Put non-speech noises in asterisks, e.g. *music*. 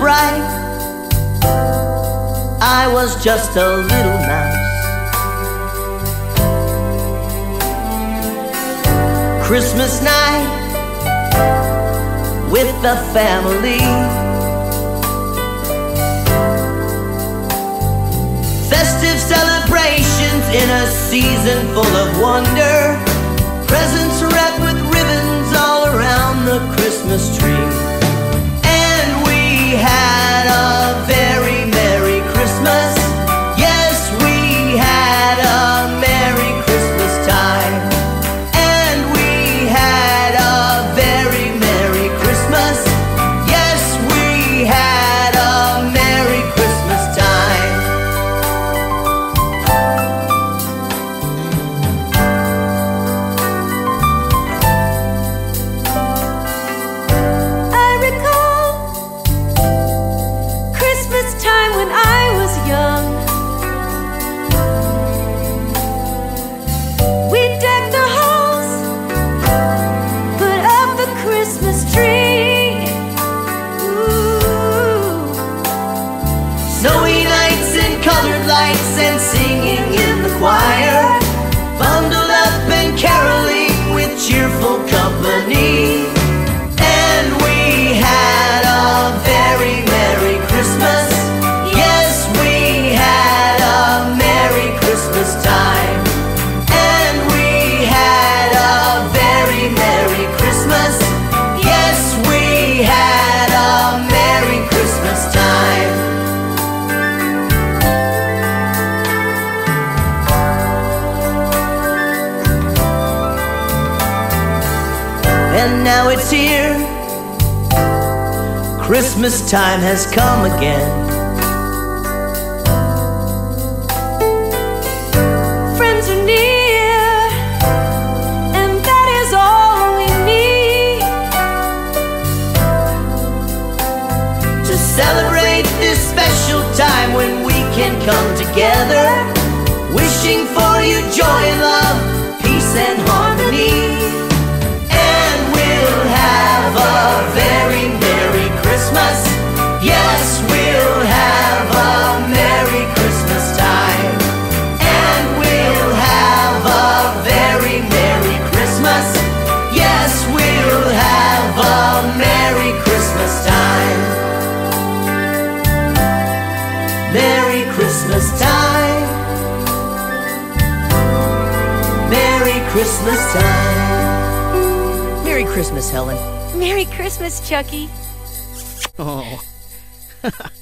bright. I was just a little mouse. Christmas night with the family. Festive celebrations in a season full of wonder. Presents wrapped with ribbons all around the Christmas tree. And now it's here. Christmas time has come again. Friends are near, and that is all we need. To celebrate this special time when we can come together. Wishing for you joy and love, Yes, we'll have a Merry Christmas time. Merry Christmas time. Merry Christmas time. Merry Christmas, Helen. Merry Christmas, Chucky. Oh. *laughs*